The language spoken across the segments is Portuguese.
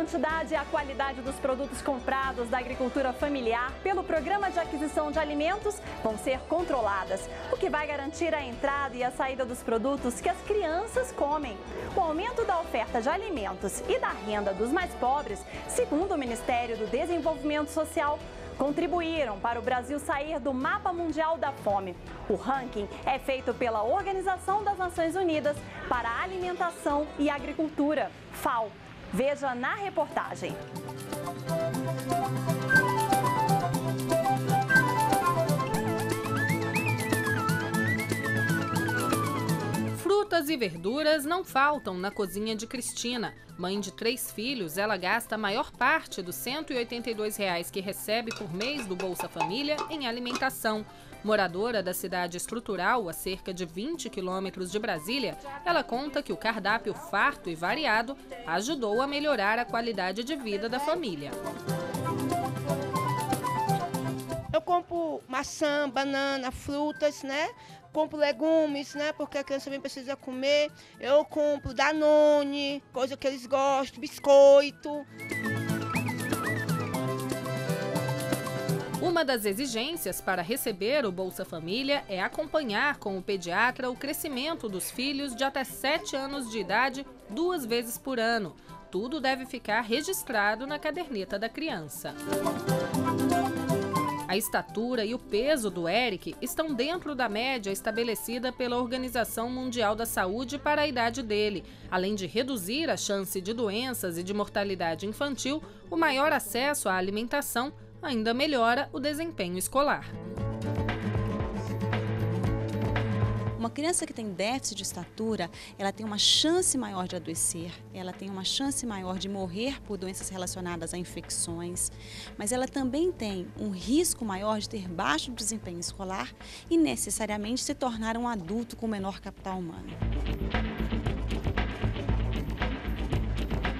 quantidade e a qualidade dos produtos comprados da agricultura familiar pelo Programa de Aquisição de Alimentos vão ser controladas, o que vai garantir a entrada e a saída dos produtos que as crianças comem. O aumento da oferta de alimentos e da renda dos mais pobres, segundo o Ministério do Desenvolvimento Social, contribuíram para o Brasil sair do mapa mundial da fome. O ranking é feito pela Organização das Nações Unidas para a Alimentação e Agricultura, FAO. Veja na reportagem. E verduras não faltam na cozinha de Cristina. Mãe de três filhos, ela gasta a maior parte dos 182 reais que recebe por mês do Bolsa Família em alimentação. Moradora da cidade estrutural, a cerca de 20 quilômetros de Brasília, ela conta que o cardápio farto e variado ajudou a melhorar a qualidade de vida da família. Eu compro maçã, banana, frutas, né? Compro legumes, né? Porque a criança também precisa comer. Eu compro danone, coisa que eles gostam, biscoito. Uma das exigências para receber o Bolsa Família é acompanhar com o pediatra o crescimento dos filhos de até 7 anos de idade duas vezes por ano. Tudo deve ficar registrado na caderneta da criança. A estatura e o peso do Eric estão dentro da média estabelecida pela Organização Mundial da Saúde para a idade dele. Além de reduzir a chance de doenças e de mortalidade infantil, o maior acesso à alimentação ainda melhora o desempenho escolar. Uma criança que tem déficit de estatura, ela tem uma chance maior de adoecer, ela tem uma chance maior de morrer por doenças relacionadas a infecções, mas ela também tem um risco maior de ter baixo desempenho escolar e necessariamente se tornar um adulto com menor capital humano.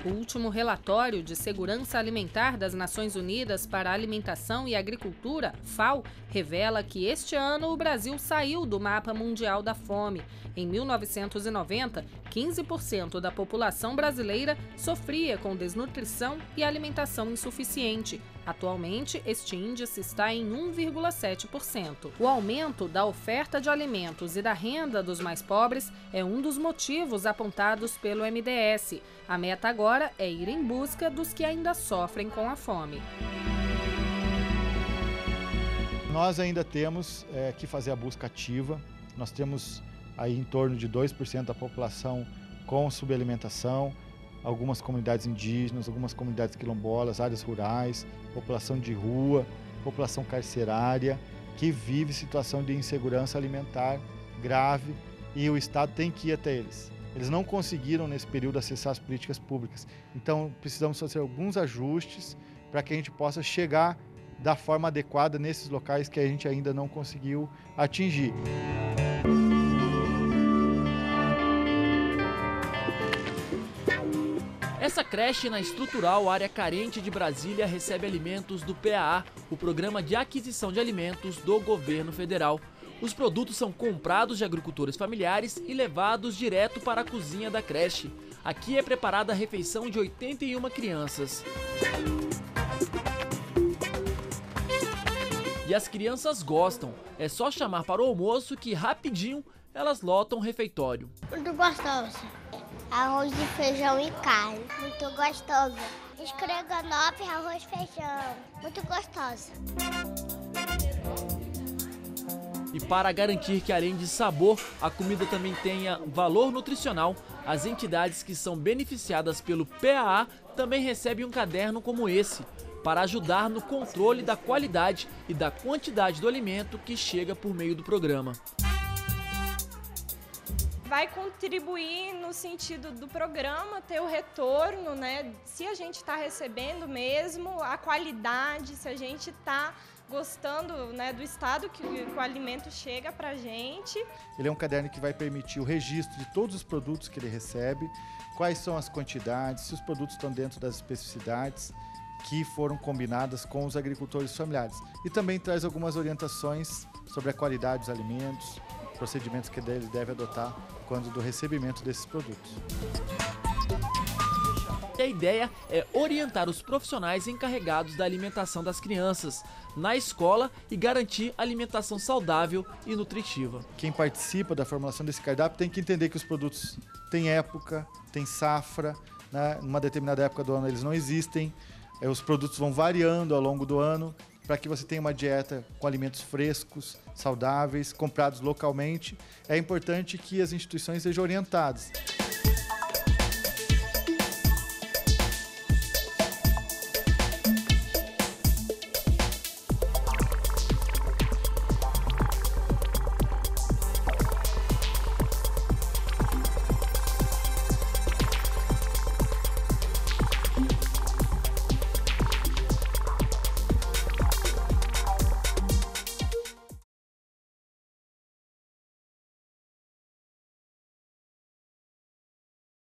O último relatório de segurança alimentar das Nações Unidas para Alimentação e Agricultura, FAO, revela que este ano o Brasil saiu do mapa mundial da fome. Em 1990, 15% da população brasileira sofria com desnutrição e alimentação insuficiente. Atualmente, este índice está em 1,7%. O aumento da oferta de alimentos e da renda dos mais pobres é um dos motivos apontados pelo MDS. A meta agora é ir em busca dos que ainda sofrem com a fome. Nós ainda temos é, que fazer a busca ativa. Nós temos aí em torno de 2% da população com subalimentação, algumas comunidades indígenas, algumas comunidades quilombolas, áreas rurais, população de rua, população carcerária, que vive situação de insegurança alimentar grave e o Estado tem que ir até eles. Eles não conseguiram nesse período acessar as políticas públicas. Então precisamos fazer alguns ajustes para que a gente possa chegar da forma adequada nesses locais que a gente ainda não conseguiu atingir. Essa creche na estrutural área carente de Brasília recebe alimentos do PAA, o Programa de Aquisição de Alimentos do Governo Federal. Os produtos são comprados de agricultores familiares e levados direto para a cozinha da creche. Aqui é preparada a refeição de 81 crianças. E as crianças gostam. É só chamar para o almoço que rapidinho elas lotam o refeitório. Muito gostoso. Arroz e feijão e carne. Muito gostoso. Escreganofe, arroz e feijão. Muito gostoso. E para garantir que além de sabor, a comida também tenha valor nutricional, as entidades que são beneficiadas pelo PAA também recebem um caderno como esse, para ajudar no controle da qualidade e da quantidade do alimento que chega por meio do programa vai contribuir no sentido do programa ter o retorno, né? Se a gente está recebendo mesmo, a qualidade, se a gente está gostando né, do estado que, que o alimento chega para a gente. Ele é um caderno que vai permitir o registro de todos os produtos que ele recebe, quais são as quantidades, se os produtos estão dentro das especificidades que foram combinadas com os agricultores familiares. E também traz algumas orientações sobre a qualidade dos alimentos, procedimentos que ele deve adotar quando do recebimento desses produtos. a ideia é orientar os profissionais encarregados da alimentação das crianças na escola e garantir alimentação saudável e nutritiva. Quem participa da formulação desse cardápio tem que entender que os produtos têm época, têm safra, né? numa determinada época do ano eles não existem, é, os produtos vão variando ao longo do ano para que você tenha uma dieta com alimentos frescos, saudáveis, comprados localmente. É importante que as instituições sejam orientadas.